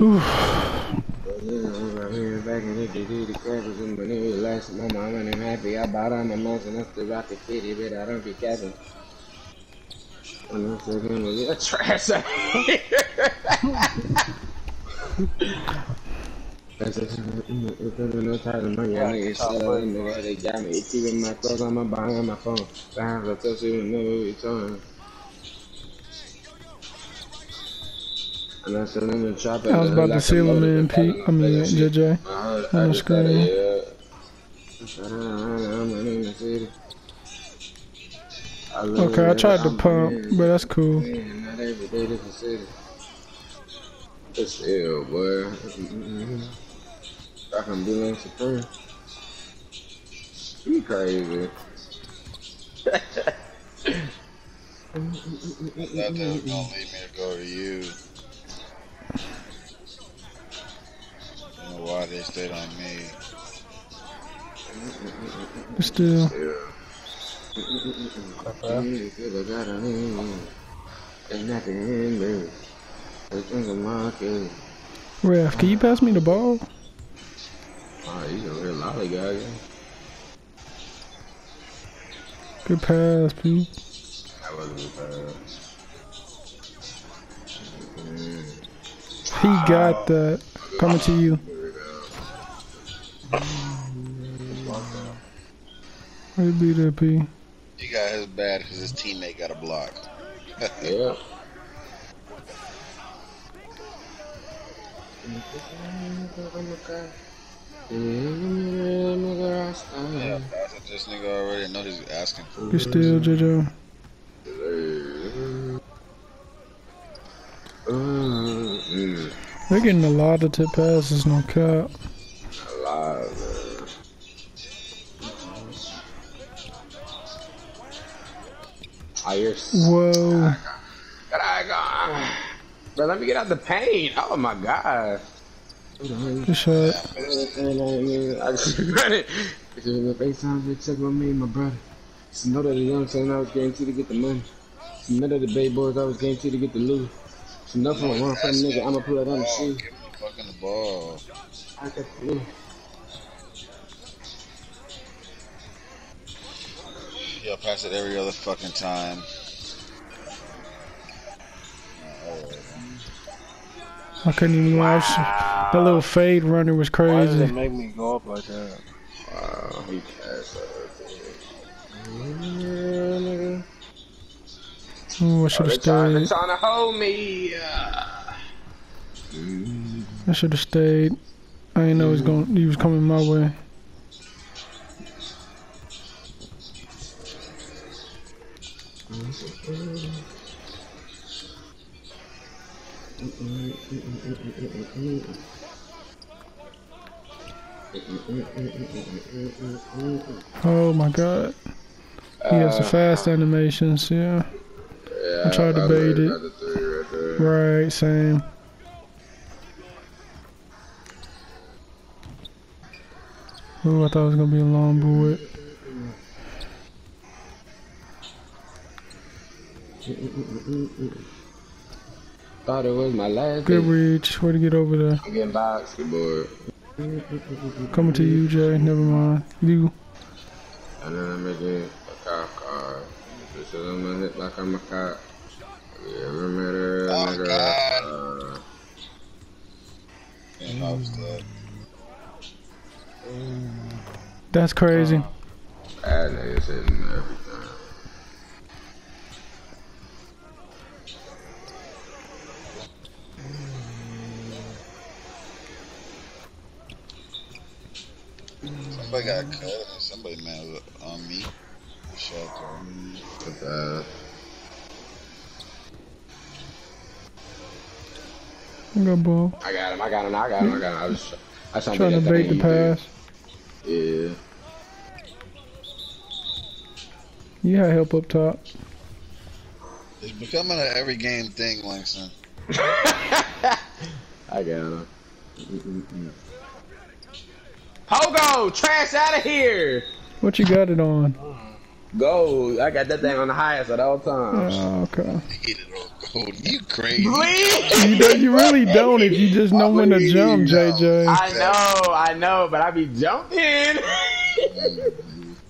I'm happy. I bought on the mansion, that's the rocket city, but I don't be capping. I'm thinking, well, yeah, trash. That's just, they got me. It's even my on my my phone. Touch. And I said, I'm gonna chop it. I was about to seal him in, Pete. I mean, JJ. On the screen. Okay, I tried to pump, but that's cool. Not every day this is. It's still, boy. I can be like Supreme. You crazy. I thought they was gonna leave me to go to you. I don't know why they stayed on me. Still. Ref, can you pass me the ball? Oh, you a real lollygag. Good pass, Pete. That wasn't bad. He got that. Coming to you. Where be there, P? He got his bad because his teammate got a block. Yeah. Yeah. This nigga already know he's asking for. You still, JJ? Mm, They're getting a lot of tip passes, no cap. man. I hear Whoa. Bro, let me get out the paint. Oh my god. Good shot. I just regret it. Because in the FaceTime, they check on me and my brother. Know that the young son, I was guaranteed to get the money. Know that the baby boys, I was guaranteed to get the loot. So nothing from one from nigga, I'ma put it on the shoe. give me fucking the ball. I got the loot. Yo, pass it every other fucking time. I couldn't even watch. That little fade runner was Why does it crazy. make me go up like that? Wow, he passed that. Yeah, nigga. Ooh, I should have stayed. hold me. Uh, mm. I should have stayed. I didn't know he was going. He was coming my way. Oh my god. He has the fast animations, yeah. Yeah, I tried to I bait it. about the three right. Right, same. Ooh, I thought it was gonna be a long bullet. Thought it was my last Good reach. Way to get over there. I'm getting basketboard. Coming to you, Jay. Never mind. You. And then I'm making a cop car. This is I'm gonna hit like I'm a cop. You ever met her? Oh, nigga? God. Uh, And I was dead. That's crazy. bad niggas hitting everything. Somebody got cut somebody man was on me. Shelter. But, uh, Good ball. I got him. I got him. I got him. I got him. I was, I was Trying to bait the pass. Yeah. You had help up top. It's becoming an every game thing, Langston. I got him. Mm-mm-mm. Pogo, trash out of here. What you got it on? Go. I got that thing on the highest at all times. Oh, okay. Hit it on gold. You crazy. Please. You, don't, you really don't if you just know when to jump, JJ. I know, I know, but I be jumping.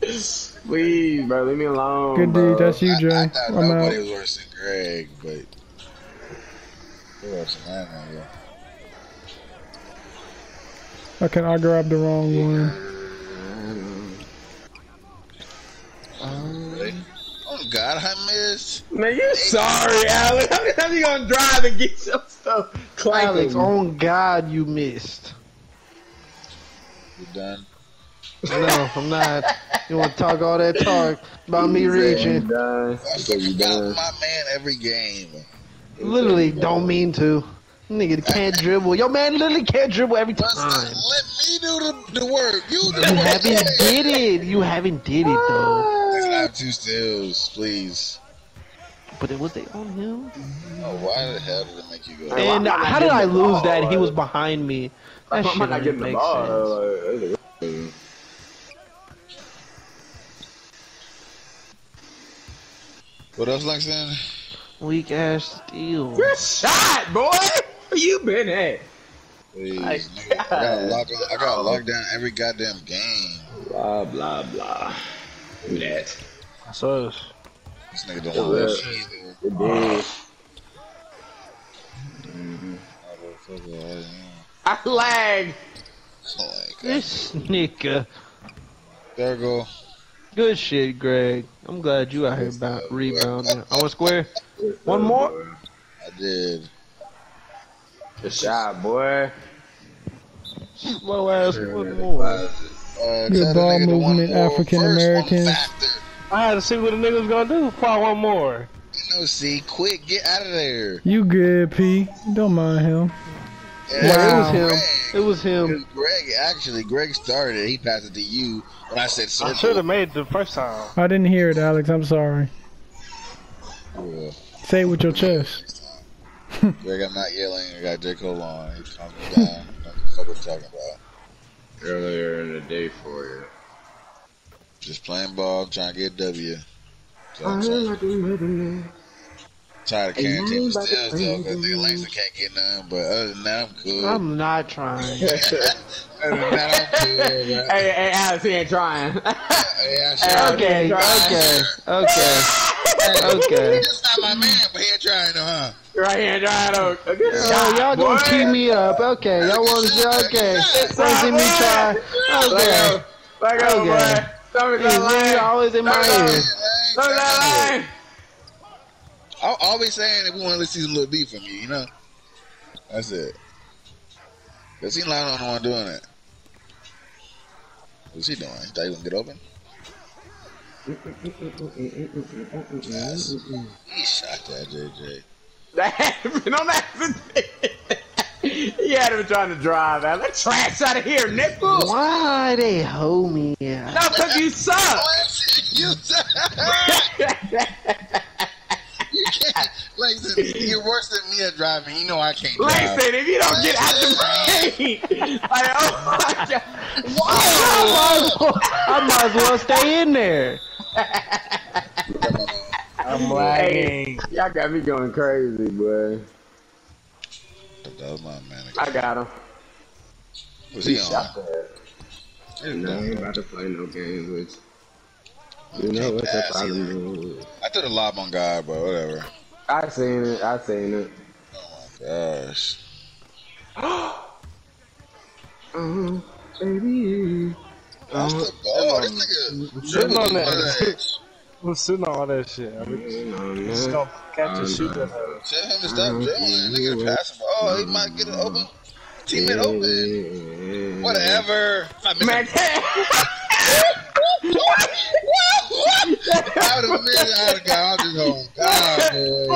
Please, bro, leave me alone. Good bro. dude, that's you, I, I thought I'm nobody out. was worse than Greg, but who else am I know? Okay, I grabbed the wrong one. Oh God, I missed. Man, you sorry, Alex. How many times you gonna drive and get your stuff clanking? Alex, on God, you missed. You done? No, I'm not. You want to talk all that talk about me reaching? done. That's You you got done. my man every game. Literally, don't mean to. Nigga can't dribble. Yo, man, literally can't dribble every time. let me do the, the work. You do the You work. haven't did it. You haven't did it though. Let's have two stills, please. But it was they on him. Oh, why the hell did it make you go? And am I how did I lose ball, that? He was behind me. That I'm shit not don't the ball. sense. like, it's What else, Langston? Weak ass steal. Good shot, boy. Where you been at? Please, I got lock I got locked down every goddamn game. Blah blah blah. Do that. So, This nigga don't want that shit either. Good deal. Motherfucker, I lag. Oh my God. This nigga. There go. Good shit, Greg. I'm glad you out here about rebounding. I want square. One more. I did. Good shot, boy. Slow ass one more. Uh, Good ball nigga to one movement, African first, Americans. I had to see what the nigga was gonna do. Fire one more. You know, see, quick, get out of there. You good, P? Don't mind him. Yeah, Yeah, Wow. it was him. Greg. It was him. Greg, actually, Greg started. He passed it to you when I said I should have made it the first time. I didn't hear it, Alex. I'm sorry. Yeah. Say it with your chest. Greg, I'm not yelling. I got J. Cole on. He calmed me down. What the fuck we talking about? Earlier in the day for you. Just playing ball, trying to get W. So I'm. Tired of carrying team steals though, because nigga Langston can't get none. But other than that, I'm cool. I'm not trying. other than that, I'm cool. Man. Hey, hey, Alex, he ain't trying. Hey, I Hey, sure. Okay, okay, okay, okay. That's not my man, but he ain't trying though, huh? Right here, trying to. A good Oh, shot, y'all gonna tee me up? Okay, y'all want to see? Okay, wanna see me try? Let Okay. go. Let go, Okay. boy. Throw me that You line. always in my Let go. ear. Throw that line. I'm always saying that we want to see a little beef from you, you know? That's it. Cause he not the one doing it. What's he doing? He thought he gonna get open? Yes. He shot that, JJ. That happened on accident. he had him trying to drive out. Let's trash out of here, nickel. Why they hold me? No, because you suck. you, suck. you can't. Listen, you're worse than me at driving. You know I can't drive. Listen, if you don't get out the way, like, oh my god. I might as well stay in there. I'm Hey, lagging. y'all got me going crazy, boy. That was my man. I got him. Was he on? Shot that. No, I ain't about to play no games with you. You know what's the Pass either. problem? I threw the lob on God, but whatever. I seen it. I seen it. Gosh. Uh, baby. That's the ball. This nigga Sitting dribbled on that. leg. I'm sitting on all that shit. I mean, oh, just oh, gonna catch and shoot oh, that. hoe. Tell him to stop dribbling. Nigga pass him. Oh, he might get an open. Teammate open. Whatever. I mean, Man, I would have been out of God. I'm just home. God, boy.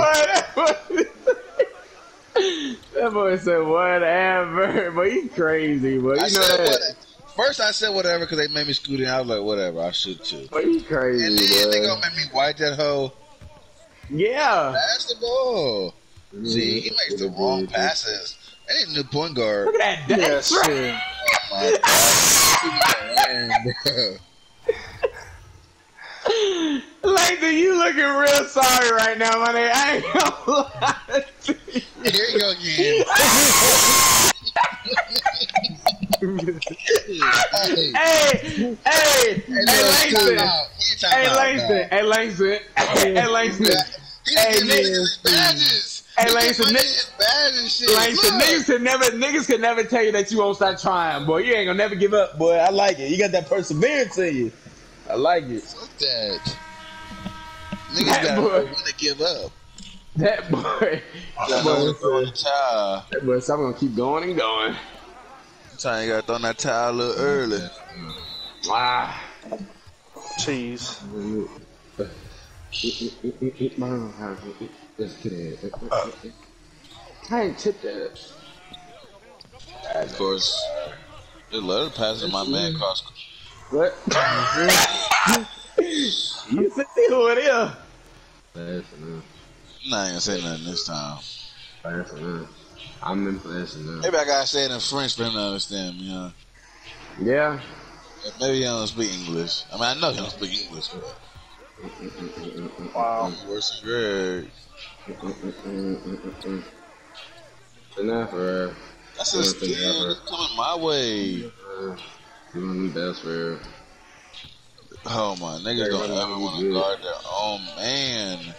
what? that boy said whatever, but he crazy, but you I know said that. First, I said whatever because they made me scoot in. I was like, whatever, I should too. But you crazy, And then they gonna make me white that hoe. Yeah. Pass the ball. Mm-hmm. See, he makes the wrong mm-hmm. passes. They need a new point guard. Look at that. Yeah, That's right. Oh my God. Langston, you looking real sorry right now, my nigga. I ain't gonna lie to you. Here you go again. hey, Hey, hey, hey, Langston. Hey, Langston. Hey, Langston. Hey, Langston. Hey, hey, nigga. Hey, Langston, get money nigga- in his badges shit. Langston, niggas can never, niggas can never tell you that you won't stop trying, boy. You ain't gonna never give up, boy. I like it. You got that perseverance in you. I like it. Fuck that. Niggas That gotta boy. to give up. That boy. That boy to throw in the said, towel. that boy said, I'm gonna keep going and going. Sometimes you gotta throw in that towel a little early. Ah. Cheese. I ain't tipped that. Of course, they let it pass to my man Costco. What? you see who it is? Fast enough. I'm not gonna say nothing this time. Fast enough. I'm in fast enough. Maybe I gotta say it in French for him to understand me, huh? Yeah. Maybe he don't speak English. I mean, I know he don't speak English, but Wow. Worse than Greg. Enough, bro. That's a skill that's coming my way. Doing the best for Oh my niggas don't ever want to guard their own man.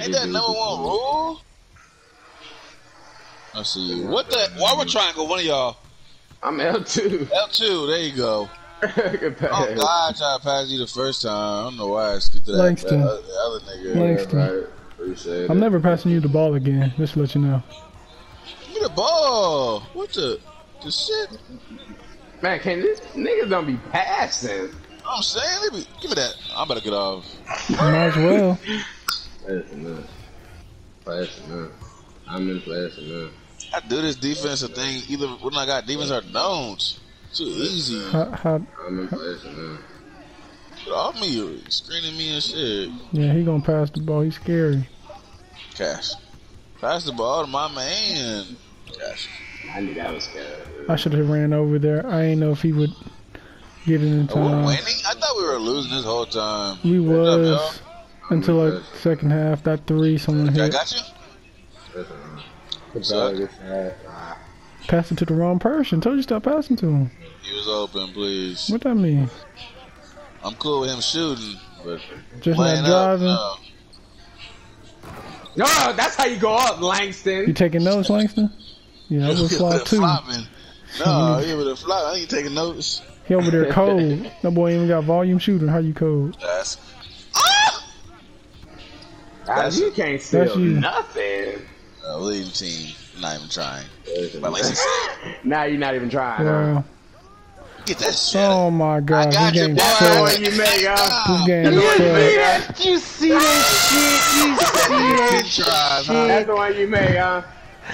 Ain't that number one rule? Let's see. What the? Why we're triangle? One of y'all. I'm L2. L two. There you go. Good pass. Oh God, I tried to pass you the first time. I don't know why I skipped to that, that Langston. other, the other nigga. Langston. Right. Appreciate I'm it. never passing you the ball again. Just to let you know. Give me the ball. What the? The shit. Man, can this niggas don't be passing? I'm saying, let me give me that. I better get off. Might as well. Fast enough. Fast enough. I'm in fast enough. I do this defensive thing either when I got demons or don't. Too easy. How, how, I'm in fast enough. Get off me, you're screening me and shit. yeah, he gonna pass the ball. He's scary. Cash. Pass the ball to my man. Cash. I knew that was good. I should have ran over there. I ain't know if he would get it in Are we winning? I thought we were losing this whole time. We What's up, was until like second half. That three, someone y'all? I hit. got you? Fast enough. What's up? Passed it to the wrong person. Told you stop passing to him. He was open, please. What that mean? I'm cool with him shooting, but Just playing not up, driving. no. No, that's how you go up, Langston. You taking notes, Langston? Yeah, I would slide too. Flopping. No, he would have flopped. I ain't taking notes. He over there cold. That boy even got volume shooting. How you cold? That's Ah, you can't steal That's you. nothing. A leading team. Not even trying. But like Now you're not even trying. Huh? Get that shit. Oh my god, I got this you, boy. That's sucks. what you make, huh? This game You see sucks. that? You see that shit? You see that Good tries, huh? That's the one you made, huh?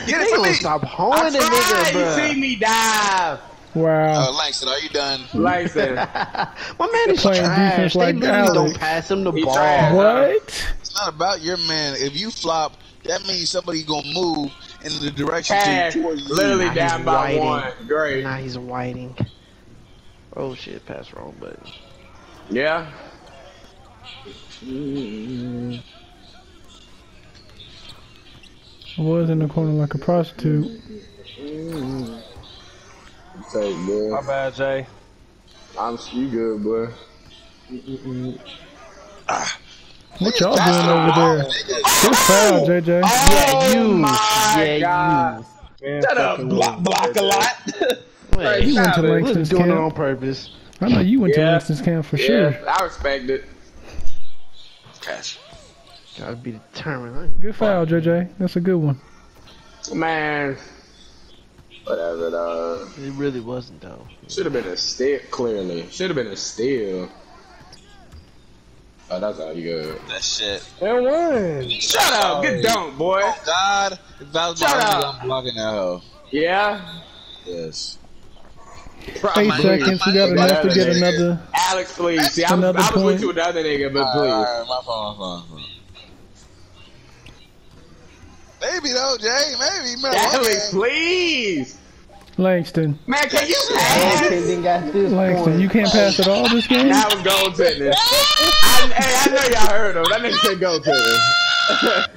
Get it Nigga for will me. stop I holding the tried. nigga, You see me dive, Wow. Uh, Langston, are you done? Langston. My man is Playing trash. defense They like literally don't pass him the He ball. trash. What? It's not about your man. If you flop, that means somebody gonna move in the direction Cash, to towards you. literally Nah, down he's by whiting. one. Great. Nah, he's whiting. Oh shit, pass wrong button. Yeah. I was in the corner like a prostitute. Take, boy. My bad, Jay. I'm you good, boy. Ah. What y'all doing over there? Good foul, JJ. Yeah, you. yeah, God. Man, Shut up, block, block a lot. you. Wait, You went to Stop it. he Langston's doing it on camp. purpose. I know you went to Yeah. Langston's camp for sure. Yeah, I respect it. Cash. Gotta be determined. Good foul, JJ. That's a good one. Man, Whatever, dog. It really wasn't though. should have been a steal. Clearly, should have been a steal. Oh, that's all you good. That shit. And one. Shut up! Good dunk, boy. Oh God, if that was Shut my up. I'm blocking that hoe. Yeah. Yes. Eight Probably. seconds. We got enough to get another. Alex, please. See, I was, Another I was with point. you with the other nigga, but please. Alright, my phone, my phone. Maybe though, Jay. Maybe, man. Alex, please. Langston. Man, can you pass? then got this Langston, you can't pass at all this game? That was goaltending. I, hey, I know y'all heard him. That nigga said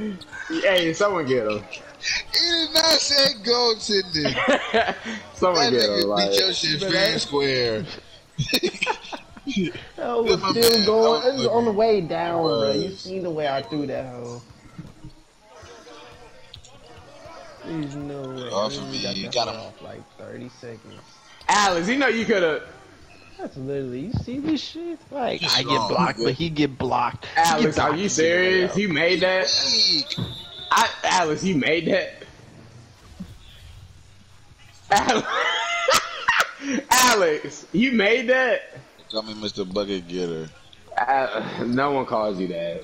goaltending. hey, someone get him. He did not say go Cindy. Someone That get him. nigga Like, beat your shit fair and square. Oh, it's My still going. That It's was on the way down, bro. You seen the way I threw that hoe. There's no way. Off of me, got you got him. off like 30 seconds. Alex, you know you could have. That's literally. You see this shit? Like Just I get blocked, but he get blocked. Alex, get are you serious? You made that? I, Alex, you made that? Alex, Alex, you made that? Call me Mr. Bucket Getter. Uh, no one calls you that.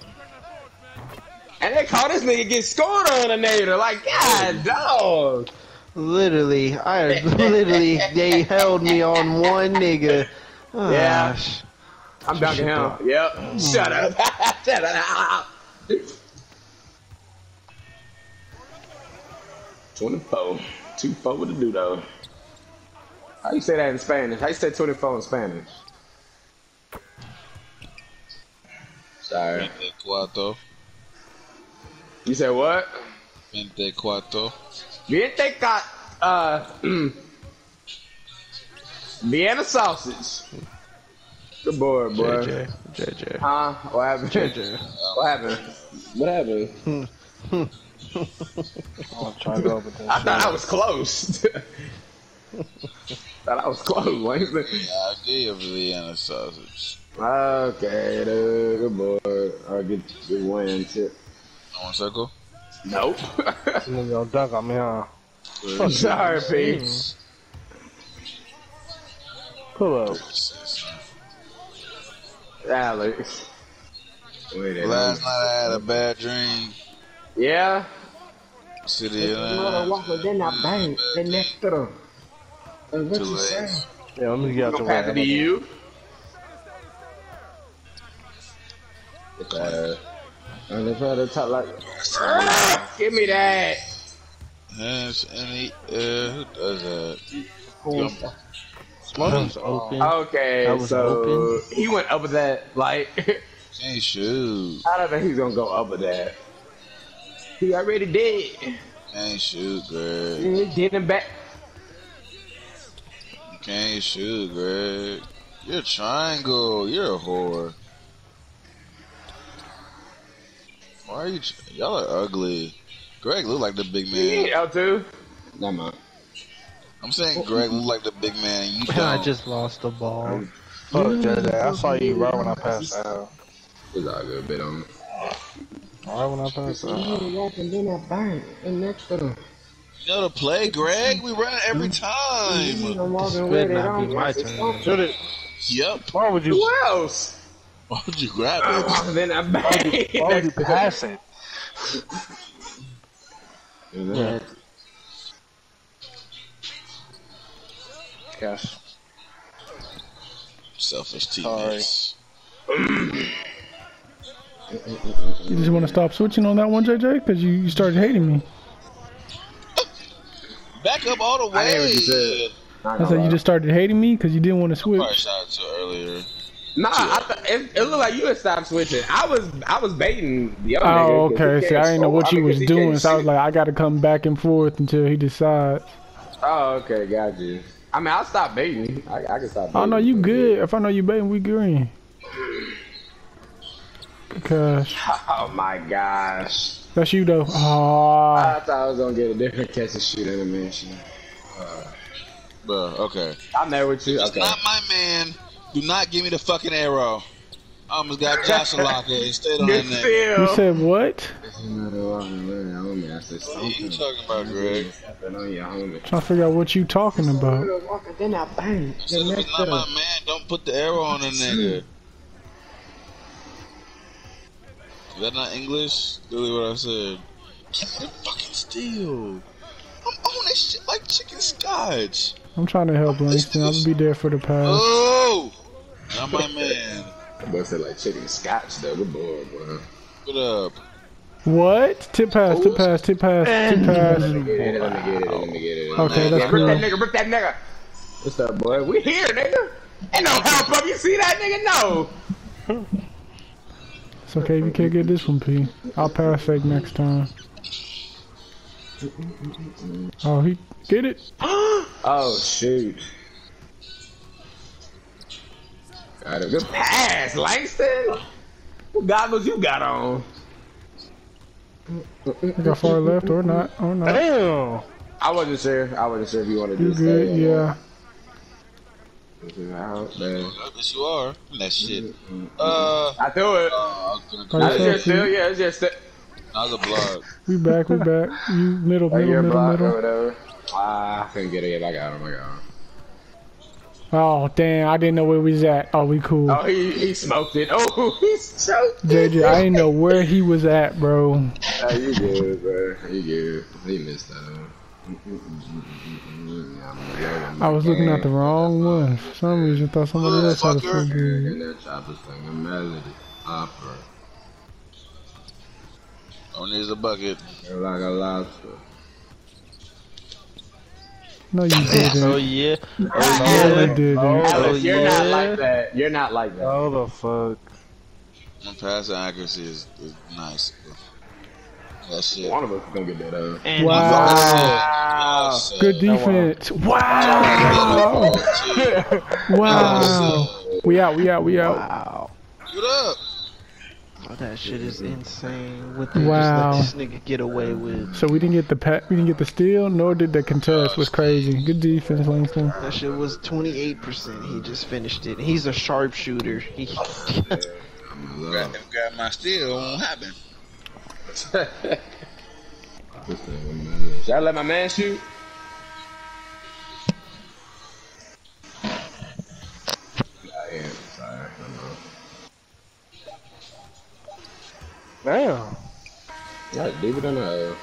And they call this nigga get scored on a nader. Like, God, dog. Literally, I literally they held me on one nigga. Ah, Yeah. sh- I'm dunking him. Yep. Shut up. Shut up. 24. Two four with a doodle. How you say that in Spanish? How you say 24 in Spanish? Sorry. Vente cuatro. You said what? Vente cuatro. Viente got uh Vienna sausage. Good boy, boy. JJ, JJ, Huh? What happened? JJ. What happened? What happened? I'm trying to go over this. I thought I was close. thought I was close. Langston. I give Vienna sausage. Okay, dude. Good boy. I'll get the win tip. I want circle. Nope. This nigga gonna dunk on me, huh? Sorry, Pete. Pull up. Alex. Wait a Last night I had a bad dream. Yeah? City of then I bang the next to them. And Too late. Yeah, let me get out Gonna the pass it to way. you. Uh, and they try to talk like, Give me that. Yes, any, uh, who does that? Smoke's open. Okay, so open. he went up with that. Like, Can't shoot. I don't think he's gonna go up with that. He already did. Can't shoot, Greg. He did him back. You can't shoot, Greg. You're a triangle. You're a whore. Why are you? Y'all are ugly. Greg look like the big man. ain't L2. nah, man. I'm saying Greg look like the big man. You don't. just lost the ball. Hold up, JJ. I saw you right when I passed out. It's all good, bit on. Right when I passed out. and then I bang and next to them. You know the play, Greg. We run it every time. This walking would with it not be my turn. Shoot it. Yep. Why would you? Who else? Why would you grab it? then I bang. Why would you pass it? Yeah. Yes. Selfish teammates. You just want to stop switching on that one, JJ? Because you, you started hating me. Back up all the I way. hear what you said. I said you just started hating me because you didn't want to Probably switch. shot it too earlier. Nah, I th- it, it looked like you had stopped switching. I was I was baiting the other Oh, nigga 'cause okay. See, I didn't know what you mean, was 'cause he doing, so I was like, I got to come back and forth until he decides. Oh, okay, got you. I mean, I'll stop baiting. I, I can stop. Baiting. Oh no, you good. If I know you baiting, we green. Because Oh my gosh. that's you though. Oh, I thought I was gonna get a different catch and shoot animation. Bro, okay. I'm there with you. It's Okay. not my man. Do not give me the fucking arrow. I almost got Josh Locker instead on Good that nigga. you said what? Another walking with it on me. I said, What are you talking about, Greg? Stepping on your homie. Trying to figure out what you talking about. Then I bang. I said, if it's not my man, don't put the arrow on the nigga. Is that not English? Really what I said. Give me the fucking steal. I'm on this shit like chicken scotch. I'm trying to help Langston. I'll be there for the pass. Oh! Not my man. I busted like chicken scotch though. Good boy, boy. What up? What? Tip pass, tip pass, tip pass, tip pass. Let me get it. Let me get it. Let me get it. Okay, Yeah, that's rip that nigga. Rip that nigga. What's up, boy? We here, nigga. Ain't no help up. You see that nigga? No. It's okay if you can't get this one, P. I'll pass fake next time. Oh, he get it. Oh shoot. Got a good pass, Langston. What goggles you got on? I got far left or not, or not. Damn. I wasn't sure. I wasn't sure if you wanted to You stay good? Yeah. not. Out there. Yes, you are. That shit. Uh, I threw it. uh, I was Oh, go. That was yeah. just still, yeah, it's just still. Another block. We back, we back. You middle, middle, your middle, block or whatever. Ah, I couldn't get it. I got him. I got him. Oh, damn, I didn't know where we was at. Oh, we cool. Oh, he he smoked it. Oh, he's choked. JJ, I didn't know where he was at, bro. Oh, you good, bro. You good. He missed that. I was looking at the wrong one. For some reason, I thought somebody else had a full And that chopper sing a melody. Opera. Oh, Only is a bucket. Like a lobster. No, you Oh didn't. yeah. No, Oh you yeah. didn't. Alex, you're not like that. You're not like that. Oh the fuck. My passing accuracy is, is nice. That shit. One of us is gonna get that up. And Wow. Yes, uh, Good defense. Wow. Wow. We out, we out, we out. Wow. Get up. Oh, that shit is insane. What they Wow. just let this nigga get away with. So we didn't get the pat, we didn't get the steal, nor did the contest. Was crazy. Good defense, Langston. That shit was 28%. He just finished it. He's a sharpshooter. He Got, got my steal. Won't happen. Should I let my man shoot? I am. Sorry. I know. Damn. Yeah, leave it on the.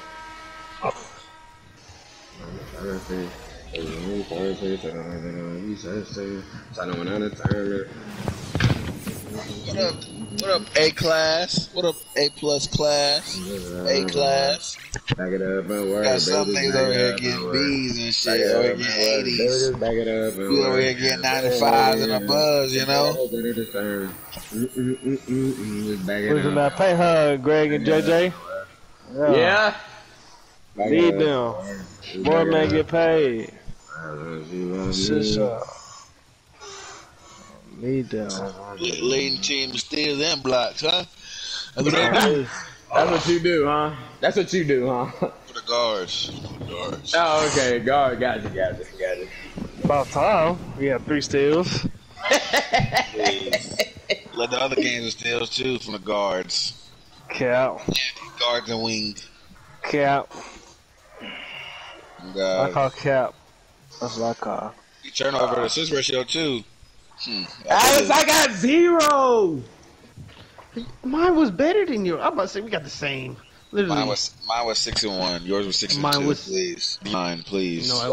Uh, Thursday. Thursday, Thursday, Thursday. Sign one out of tournament. What up? What up, A class? What up, A plus class? A class. Back it up and work. Got some baby, niggas back over here getting. B's and shit. Over here getting work. 80s. just back it up and We over here getting 95s and above, you know? Back it up. that pay her, Greg and JJ? Yeah. Back Need them. up. Boy, man, get paid. Shit, uh, Need them. Leading team steals and blocks, huh? That's what they do That's what you do, huh? That's what you do, huh? for the guards. Guards. Oh, okay. Guard, got you, got you, got you. About time. We have three steals. Let the other games of steals too from the guards. Cap. Guards and wing. Cap. I call cap. That's what I call. You turnover to assist ratio too. Hmm. Alex, I got zero. Mine was better than yours. I'm about to say we got the same. Literally. Mine was mine was six and one. Yours was six and Mine two. was- please. Mine, please. no, I